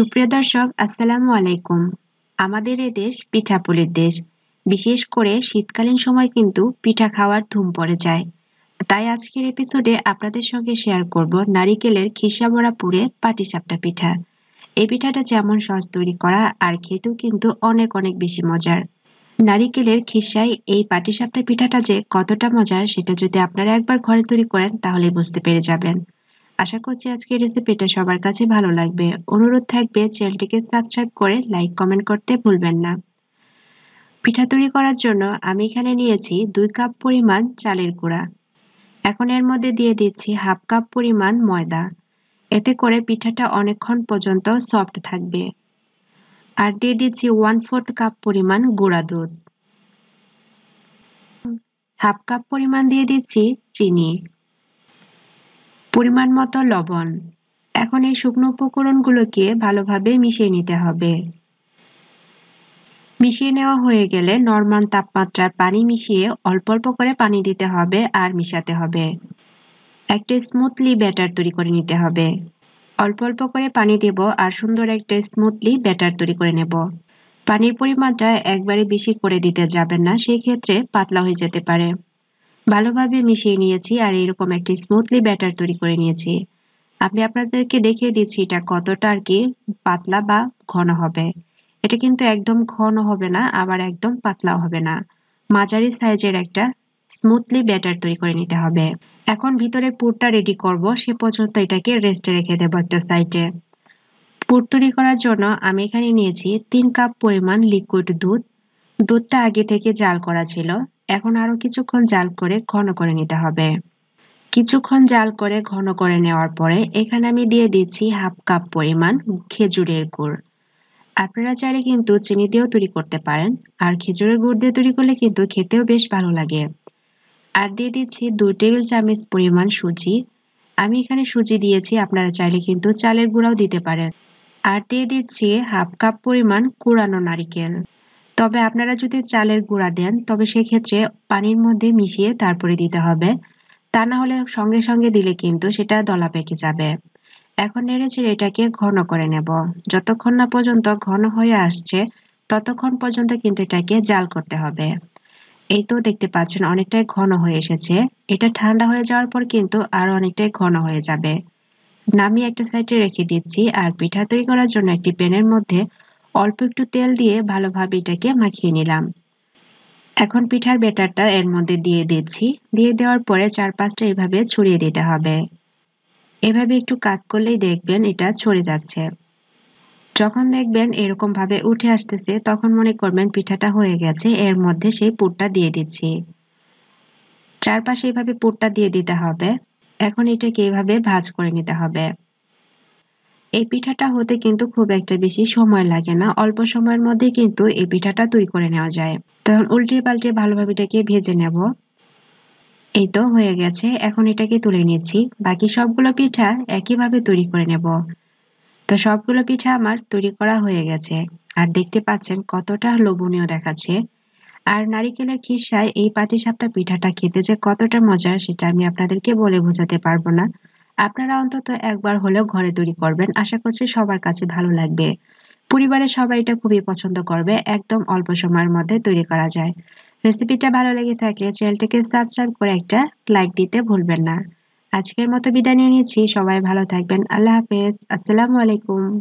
সুপ্রিয় দর্শক, আসসালামু আলাইকুম। আমাদের এ দেশ পিঠাপুলির দেশ। বিশেষ করে শীতকালীন সময় কিন্তু পিঠা খাওয়ার ধুম পড়ে যায়। তাই আজকের এপিসোডে আপনাদের সঙ্গে শেয়ার করব নারিকেলের খিসা বড়া পুরে পাটিসাপটা পিঠা। এই পিঠাটা যেমন সহজ তৈরি করা আর খেতেও কিন্তু অনেক অনেক বেশি মজার। নারিকেলের খিসায় এই পাটিসাপটা পিঠাটা যে কতটা মজার, সেটা যদি আপনারা একবার ঘরে তৈরি করেন, তাহলে বুঝতে পেরে যাবেন। আশা করছি আজকের রেসিপিটা সবার কাছে ভালো লাগবে। অনুরোধ থাকবে চ্যানেলটিকে সাবস্ক্রাইব করে লাইক কমেন্ট করতে ভুলবেন না। পিঠা তৈরি করার জন্য আমি এখানে নিয়েছি দুই কাপ পরিমাণ চালের গুঁড়া। এখন এর মধ্যে দিয়ে দিচ্ছি হাফ কাপ পরিমাণ ময়দা। এতে করে পিঠাটা অনেকক্ষণ পর্যন্ত সফট থাকবে। আর দিয়ে দিচ্ছি ওয়ান ফোর্থ কাপ পরিমাণ গুঁড়া দুধ। হাফ কাপ পরিমাণ দিয়ে দিচ্ছি চিনি। পরিমাণ মতো লবণ। এখন এই শুকনো উপকরণগুলোকে ভালোভাবে মিশিয়ে নিতে হবে। মিশিয়ে নেওয়া হয়ে গেলে নর্মাল তাপমাত্রার পানি মিশিয়ে অল্প অল্প করে পানি দিতে হবে আর মিশাতে হবে। একটা স্মুথলি ব্যাটার তৈরি করে নিতে হবে। অল্প অল্প করে পানি দেব আর সুন্দর একটা স্মুথলি ব্যাটার তৈরি করে নেব। পানির পরিমাণটা একবারে বেশি করে দিতে যাবেন না সেই ক্ষেত্রে পাতলা হয়ে যেতে পারে। ভালোভাবে মিশিয়ে নিয়েছি আর এরকম একটি স্মুথলি ব্যাটার তৈরি করে নিয়েছি। আমি আপনাদেরকে দেখিয়ে দিচ্ছি এটা কতটা আর কি পাতলা বা ঘন হবে। এটা কিন্তু একদম ঘন হবে না, আবার একদম পাতলাও হবে না। মাঝারি সাইজের একটা স্মুথলি ব্যাটার তৈরি করে নিতে হবে। এখন ভিতরে পুরটা রেডি করব, সে পর্যন্ত এটাকে রেস্টে রেখে দেবো একটা সাইডে পুর তৈরি করার জন্য আমি এখানে নিয়েছি তিন কাপ পরিমাণ লিকুইড দুধ। দুধটা আগে থেকে জাল করা ছিল। এখন আরও কিছুক্ষণ জাল করে ঘন করে নিতে হবে। কিছুক্ষণ জাল করে ঘন করে নেওয়ার পরে এখানে আমি দিয়ে দিচ্ছি হাফ কাপ পরিমাণ খেজুরের গুড়। আপনারা চাইলে কিন্তু চিনি দিয়েও তৈরি করতে পারেন, আর খেজুরের গুড় দিয়ে তৈরি করলে কিন্তু খেতেও বেশ ভালো লাগে। আর দিয়ে দিচ্ছি দুই টেবিল চামচ পরিমাণ সুজি। আমি এখানে সুজি দিয়েছি, আপনারা চাইলে কিন্তু চালের গুঁড়াও দিতে পারেন। আর দিয়ে দিচ্ছি হাফ কাপ পরিমাণ কুড়ানো নারিকেল। তবে আপনারা যদি চালের গুঁড়া দেন, তবে সেক্ষেত্রে পানির মধ্যে মিশিয়ে তারপরে দিতে হবে। তা না হলে সঙ্গে সঙ্গে দিলে কিন্তু সেটা দলা পেকে যাবে। এখন নেড়ে ছেড়ে এটাকে ঘন করে নেব। যতক্ষণ না পর্যন্ত ঘন হয়ে আসছে, ততক্ষণ পর্যন্ত কিন্তু এটাকে জাল করতে হবে। এই তো দেখতে পাচ্ছেন অনেকটাই ঘন হয়ে এসেছে। এটা ঠান্ডা হয়ে যাওয়ার পর কিন্তু আরও অনেকটাই ঘন হয়ে যাবে। নামিয়ে একটা সাইডে রেখে দিচ্ছি আর পিঠা তৈরি করার জন্য একটি প্যানের মধ্যে অল্প একটু তেল দিয়ে ভালোভাবে এটাকে মাখিয়ে নিলাম। এখন পিঠার ব্যাটারটা এর মধ্যে দিয়ে দিচ্ছি। দিয়ে দেওয়ার পরে চার পাঁচটা এভাবে ছড়িয়ে দিতে হবে। এভাবে একটু কাত করলেই দেখবেন এটা ছড়ে যাচ্ছে। যখন দেখবেন এরকম ভাবে উঠে আসতেছে, তখন মনে করবেন পিঠাটা হয়ে গেছে। এর মধ্যে সেই পুরটা দিয়ে দিচ্ছি। চারপাশে এভাবে পুরটা দিয়ে দিতে হবে। এখন এটাকে এভাবে ভাজ করে নিতে হবে। এই পিঠাটা হতে কিন্তু খুব একটা বেশি সময় লাগে না। অল্প সময়ের মধ্যে কিন্তু এই পিঠাটা তৈরি করে নেওয়া যায়। তখন উল্টে পাল্টে ভালোভাবে এটাকে ভেজে নেব। এই তো হয়ে গেছে। এখন এটাকে তুলে নিচ্ছি। বাকি সবগুলো পিঠা একইভাবে তৈরি করে নেব। তো সবগুলো পিঠা আমার তৈরি করা হয়ে গেছে। আর দেখতে পাচ্ছেন কতটা লোভনীয় দেখাচ্ছে। আর নারিকেলের খিসায় এই পাটিসাপটা পিঠাটা খেতে যে কতটা মজা সেটা আমি আপনাদেরকে বলে বোঝাতে পারব না। আপনারা অন্তত একবার হলেও ঘরে তৈরি করবেন। আশা করছি সবার কাছে ভালো লাগবে। পরিবারের সবাই এটা খুবই পছন্দ করবে। একদম অল্প সময়ের মধ্যে তৈরি করা যায়। রেসিপিটা ভালো লেগে থাকলে চ্যানেলটিকে সাবস্ক্রাইব করে একটা লাইক দিতে ভুলবেন না। আজকের মতো বিদায় নিয়ে নিচ্ছি। সবাই ভালো থাকবেন। আল্লাহ হাফেজ। আসসালামু আলাইকুম।